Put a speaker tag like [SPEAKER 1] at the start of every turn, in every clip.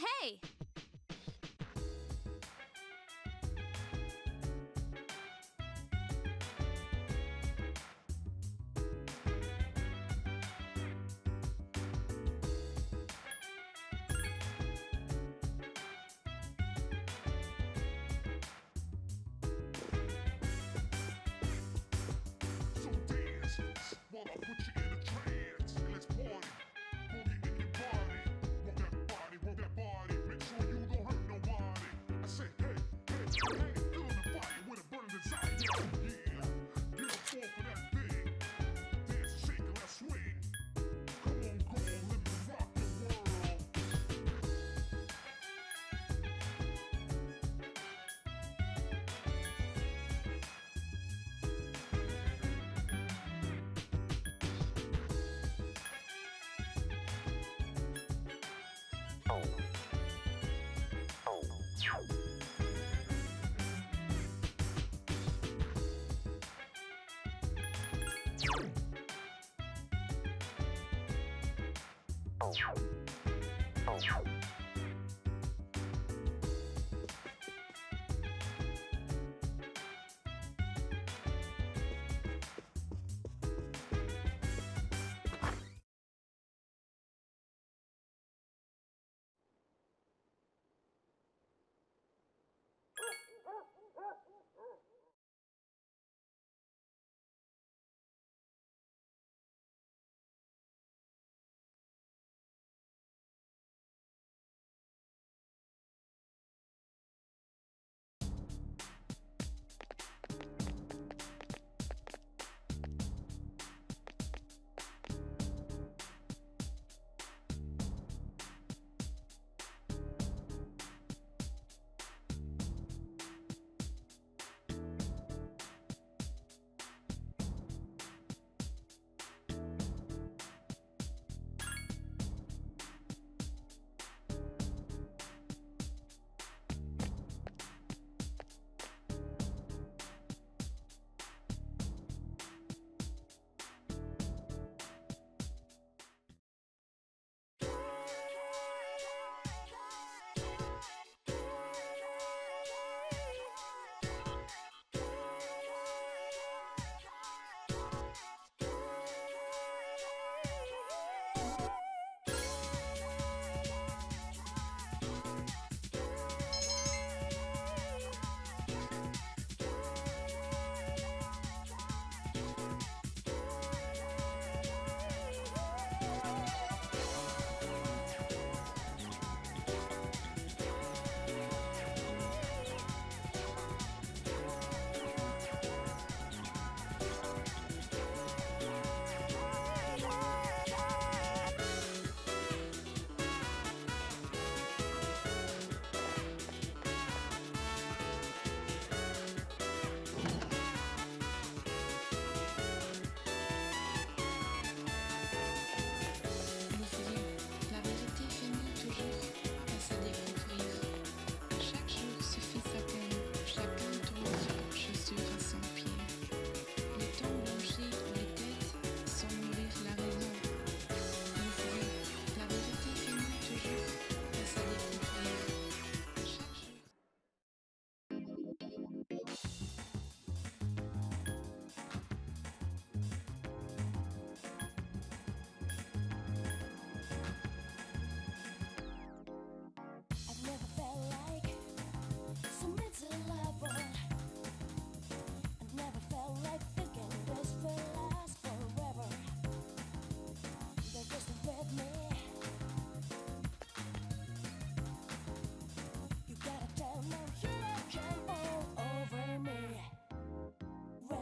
[SPEAKER 1] hey! Wanna put you Oh.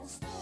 [SPEAKER 1] Stop.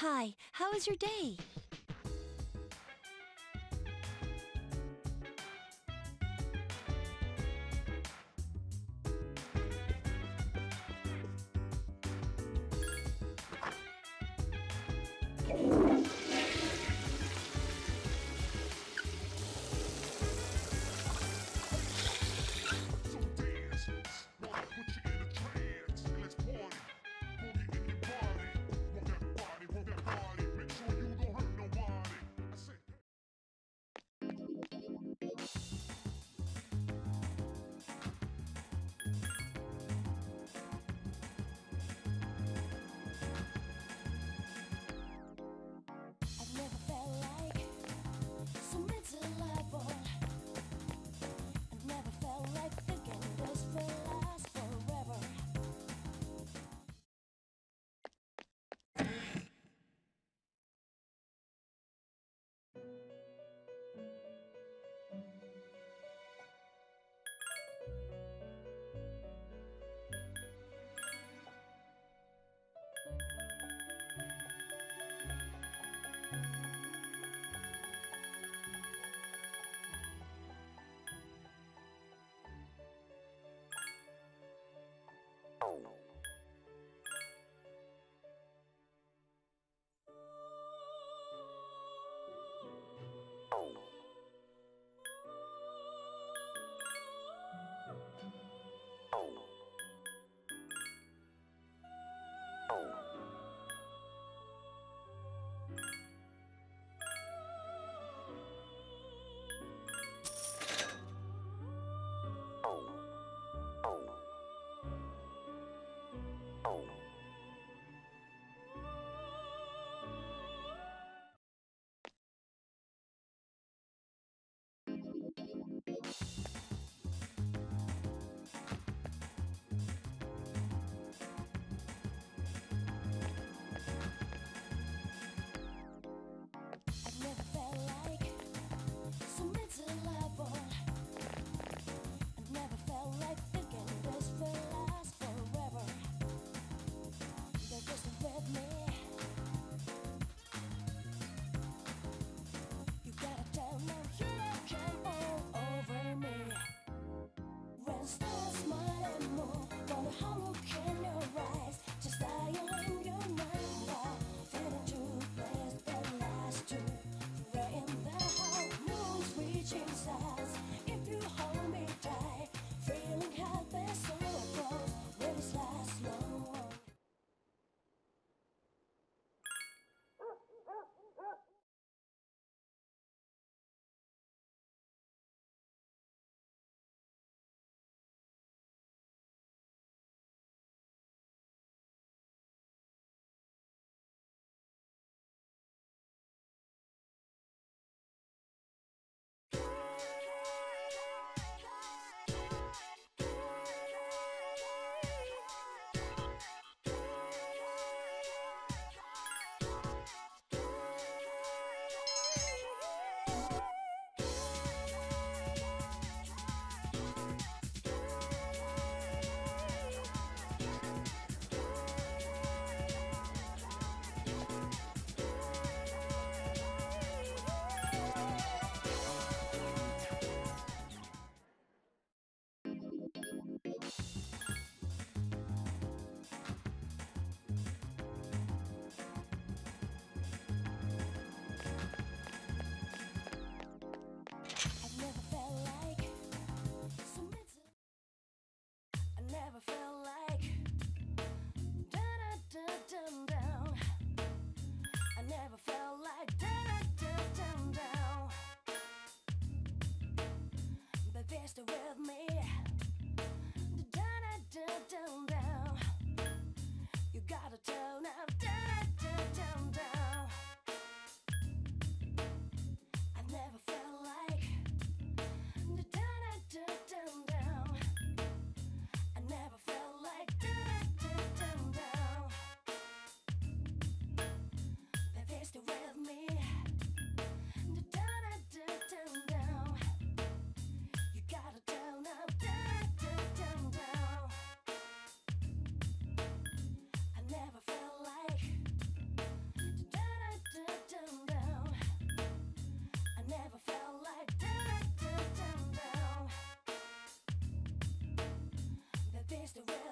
[SPEAKER 1] Hi, how was your day? Oh.
[SPEAKER 2] hey. Master of me. the way.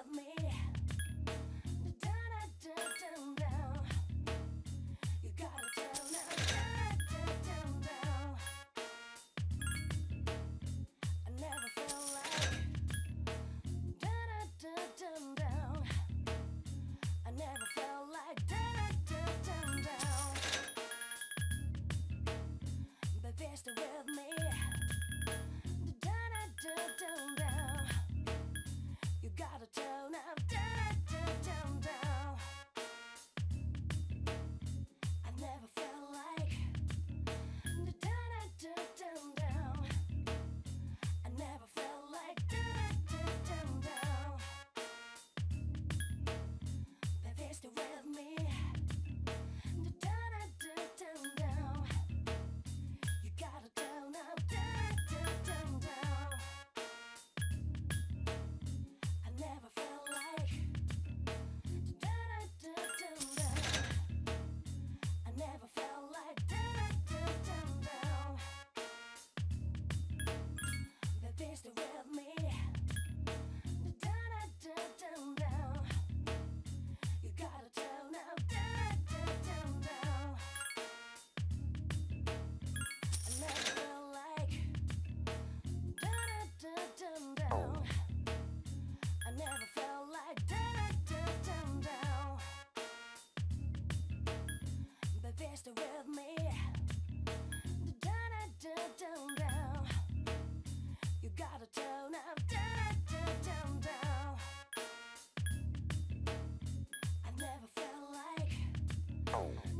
[SPEAKER 2] taste with me. Da da. You gotta turn up. Da da da da. I never felt like. Oh.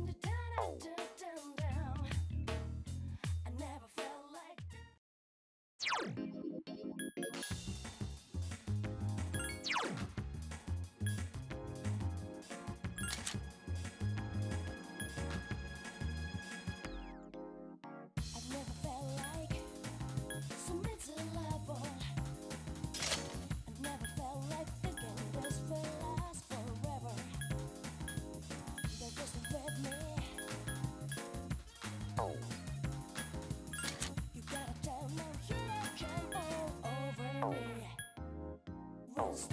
[SPEAKER 2] Stay,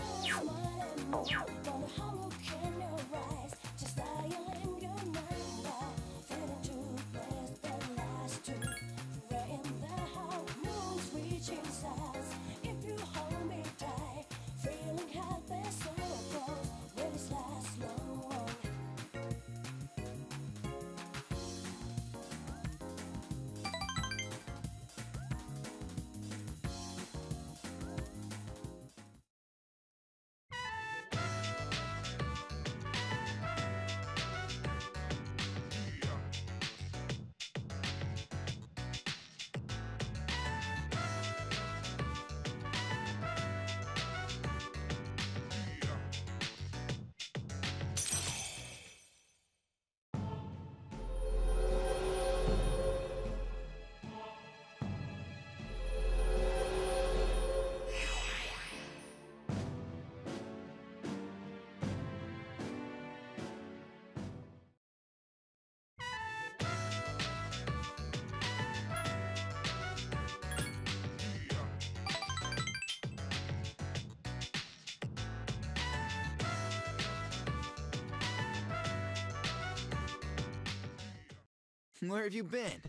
[SPEAKER 3] Where have you been?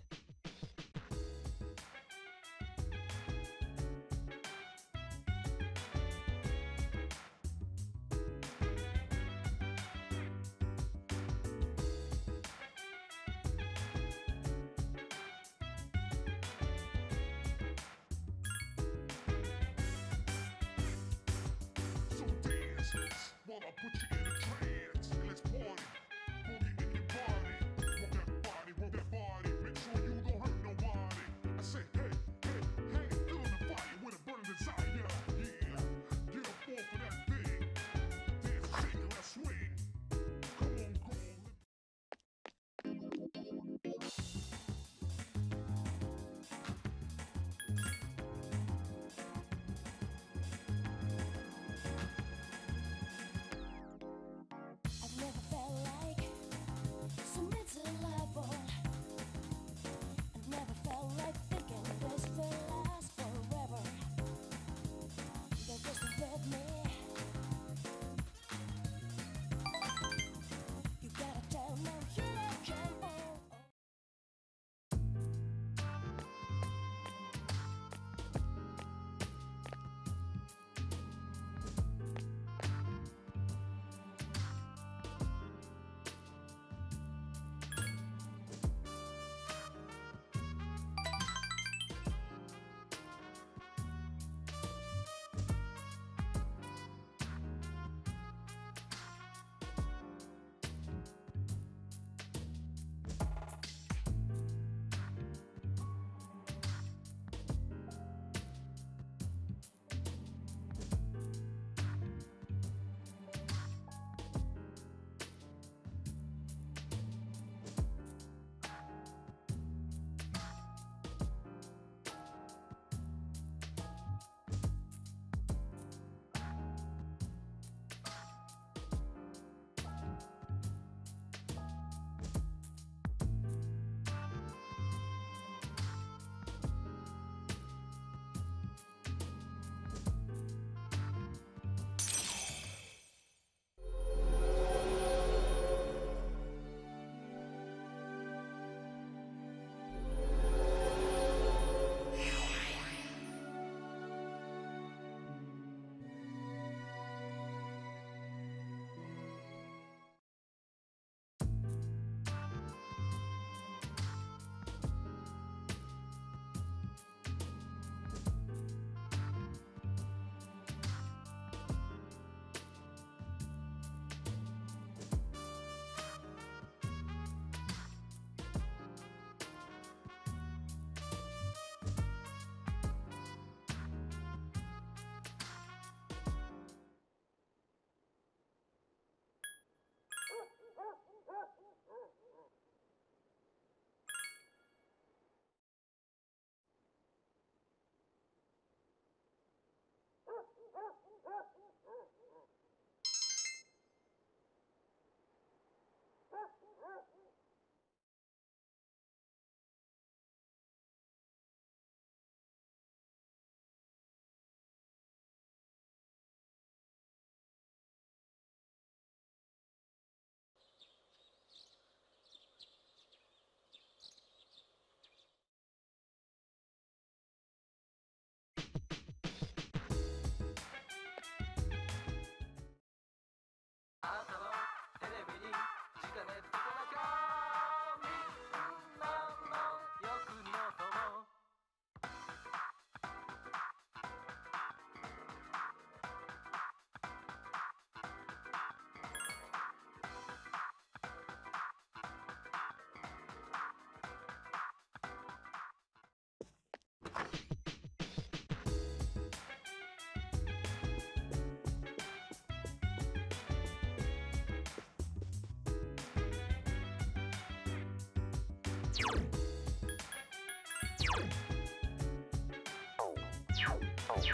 [SPEAKER 1] So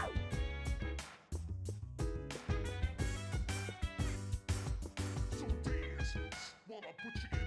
[SPEAKER 1] dance while I put you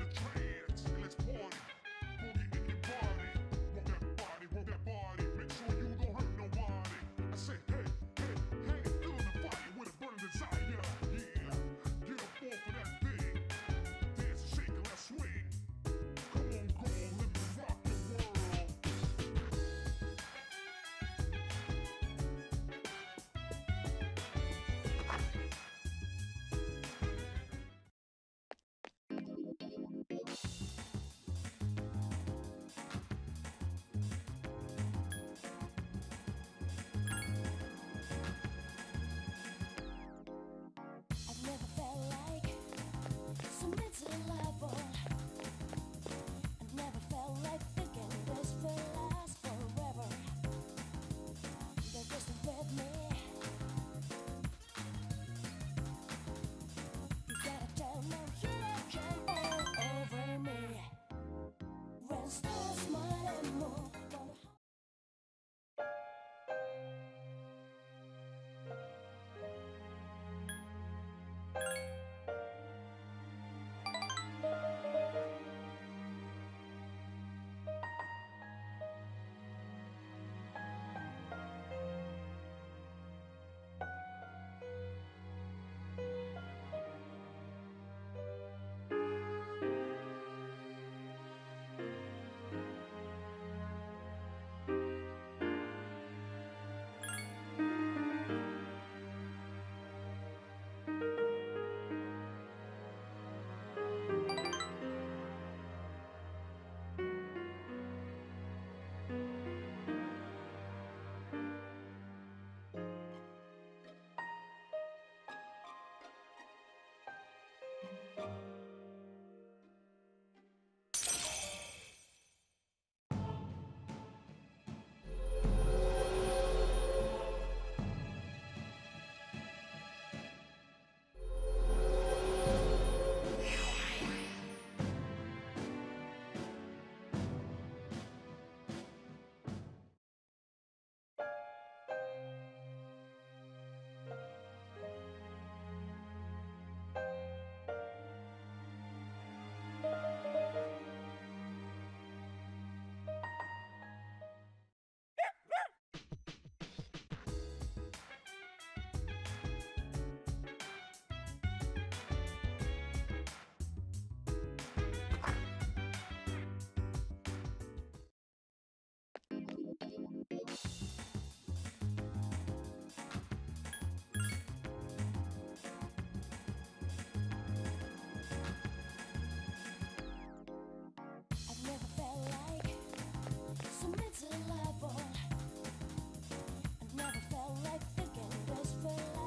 [SPEAKER 1] like the gangster's friend.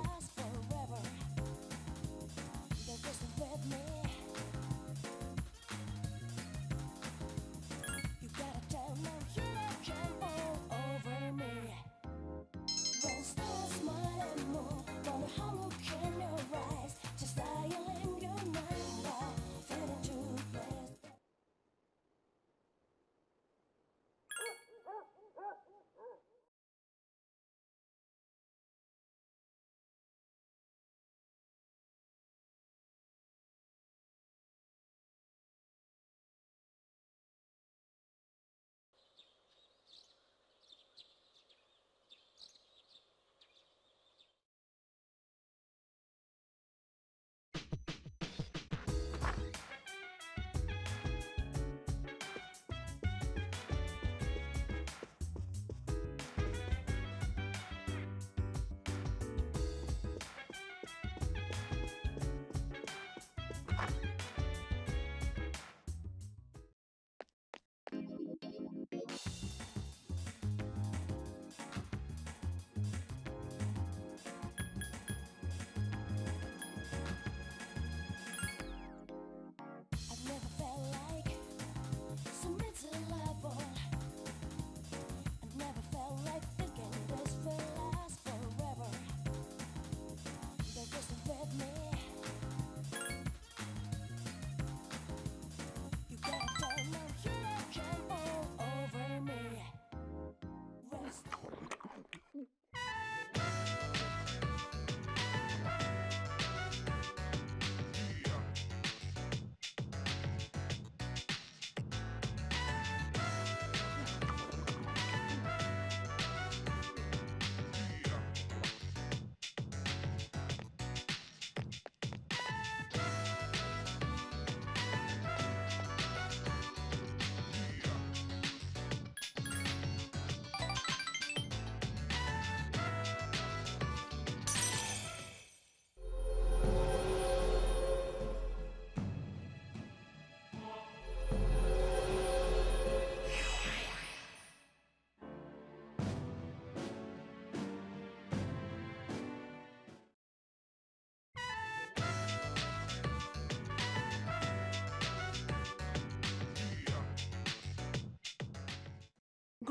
[SPEAKER 1] of more.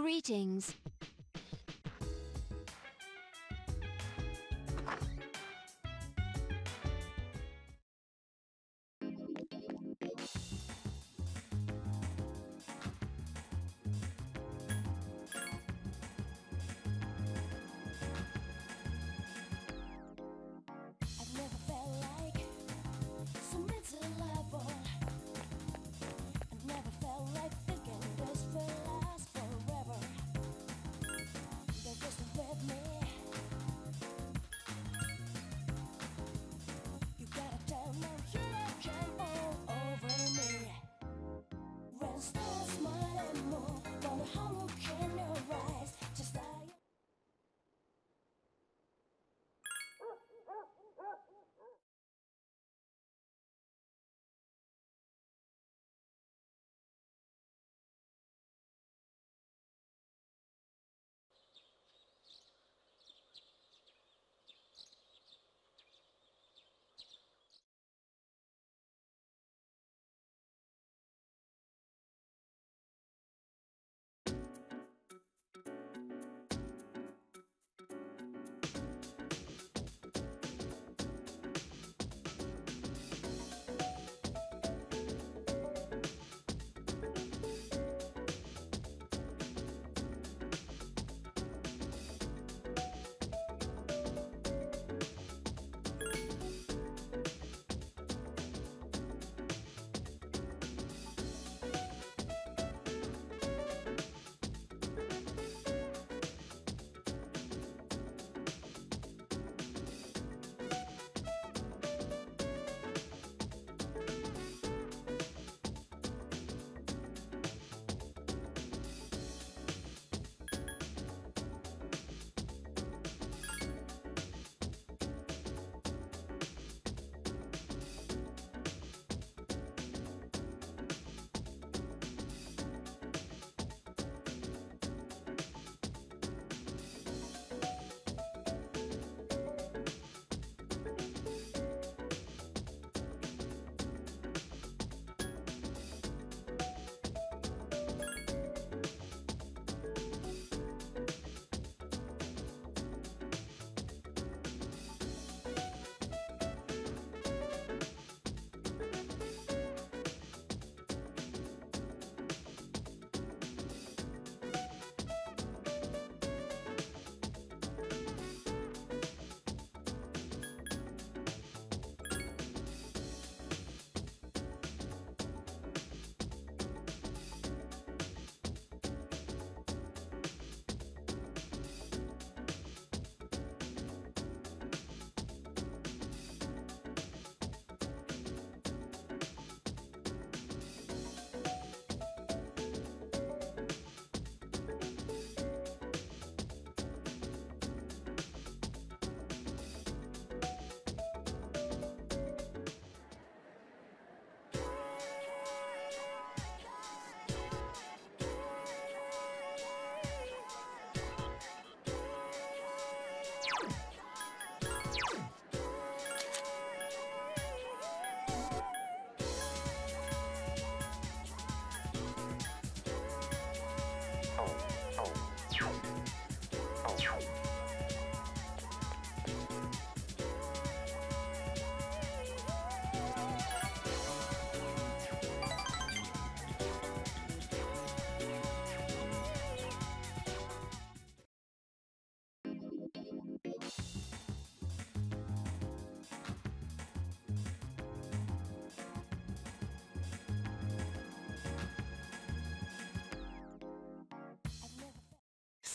[SPEAKER 2] Greetings.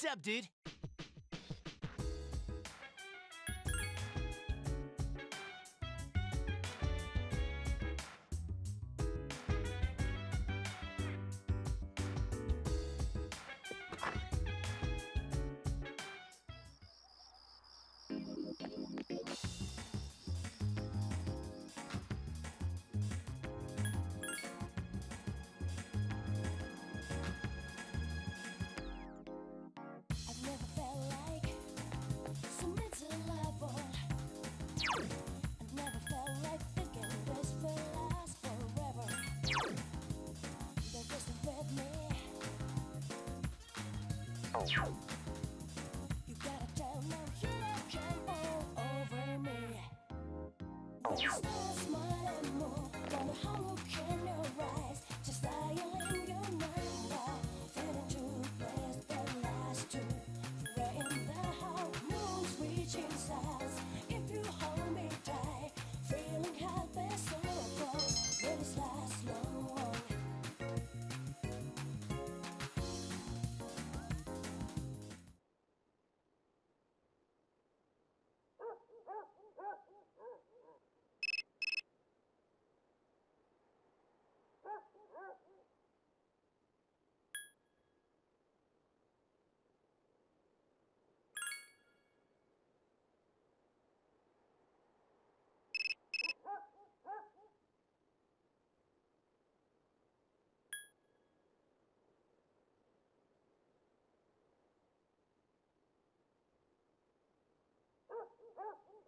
[SPEAKER 3] Sup, dude?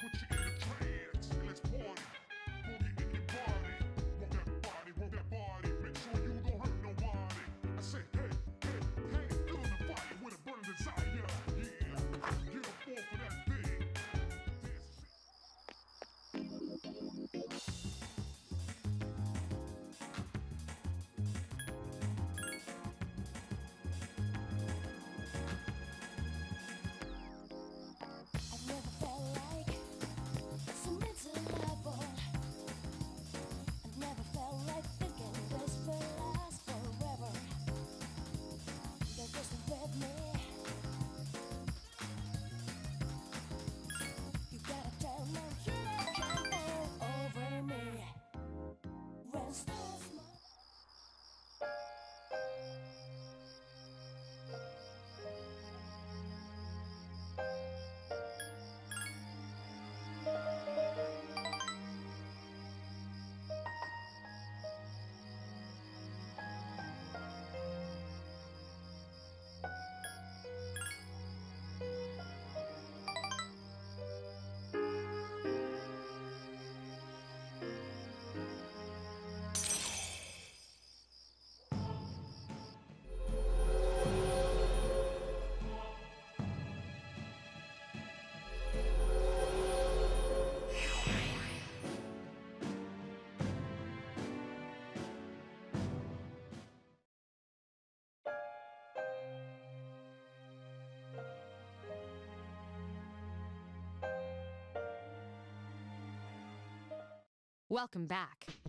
[SPEAKER 1] while
[SPEAKER 4] Welcome back.